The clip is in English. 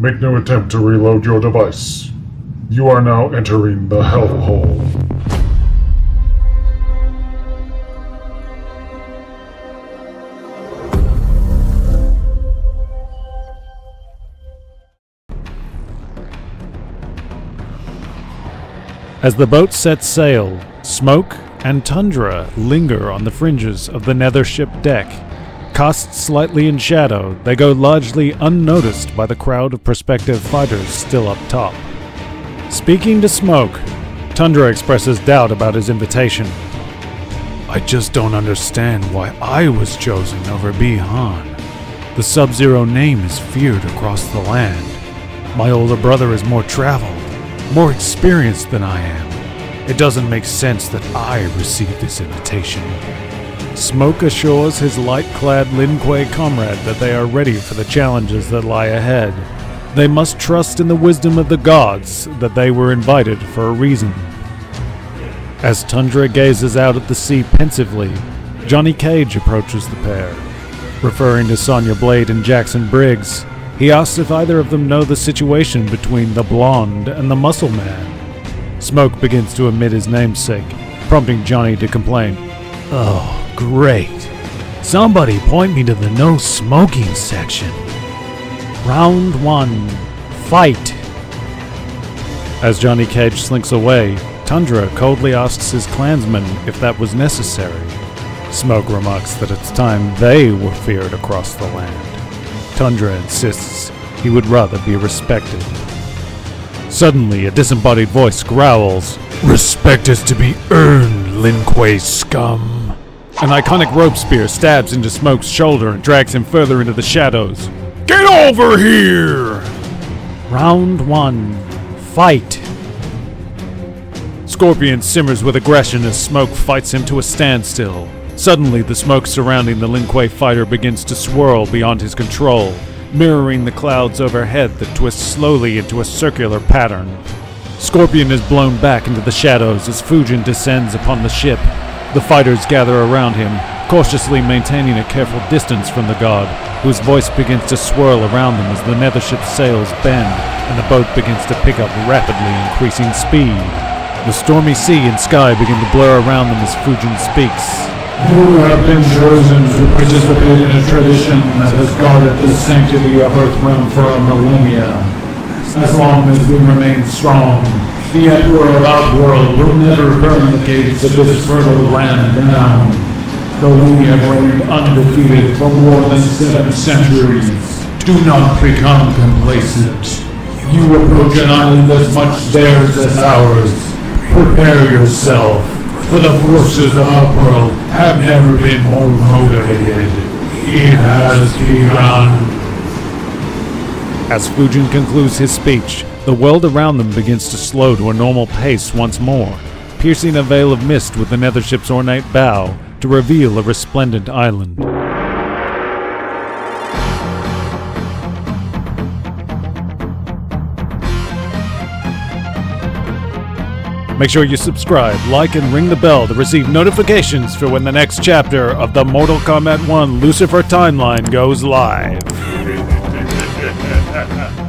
Make no attempt to reload your device. You are now entering the hellhole. As the boat sets sail, smoke and tundra linger on the fringes of the nethership deck. Cast slightly in shadow, they go largely unnoticed by the crowd of prospective fighters still up top. Speaking to Smoke, Tundra expresses doubt about his invitation. I just don't understand why I was chosen over Bi-Han. The Sub Zero name is feared across the land. My older brother is more traveled, more experienced than I am. It doesn't make sense that I received this invitation. Smoke assures his light clad Lin Kuei comrade that they are ready for the challenges that lie ahead. They must trust in the wisdom of the gods that they were invited for a reason. As Tundra gazes out at the sea pensively, Johnny Cage approaches the pair. Referring to Sonya Blade and Jackson Briggs, he asks if either of them know the situation between the blonde and the muscle man. Smoke begins to omit his namesake, prompting Johnny to complain. Oh, great. Somebody point me to the no smoking section. Round one, fight. As Johnny Cage slinks away, Tundra coldly asks his clansmen if that was necessary. Smoke remarks that it's time they were feared across the land. Tundra insists he would rather be respected. Suddenly, a disembodied voice growls, Respect is to be earned, Lin Kuei scum. An iconic rope spear stabs into Smoke's shoulder and drags him further into the shadows. Get over here! Round one. Fight. Scorpion simmers with aggression as Smoke fights him to a standstill. Suddenly, the smoke surrounding the Lin Kuei fighter begins to swirl beyond his control, mirroring the clouds overhead that twist slowly into a circular pattern. Scorpion is blown back into the shadows as Fujin descends upon the ship. The fighters gather around him, cautiously maintaining a careful distance from the god, whose voice begins to swirl around them as the nethership's sails bend and the boat begins to pick up rapidly increasing speed. The stormy sea and sky begin to blur around them as Fujin speaks. You have been chosen to participate in a tradition that has guarded the sanctity of Earthrealm for a millennia. As long as we remain strong, the Emperor of Outworld will never gates of this fertile land down. Though we have reigned undefeated for more than seven centuries, do not become complacent. You approach an island as much theirs as ours. Prepare yourself, for the forces of our world have never been more motivated. It has begun. As Fujin concludes his speech, the world around them begins to slow to a normal pace once more, piercing a veil of mist with the nethership's ornate bow to reveal a resplendent island. Make sure you subscribe, like, and ring the bell to receive notifications for when the next chapter of the Mortal Kombat 1 Lucifer timeline goes live.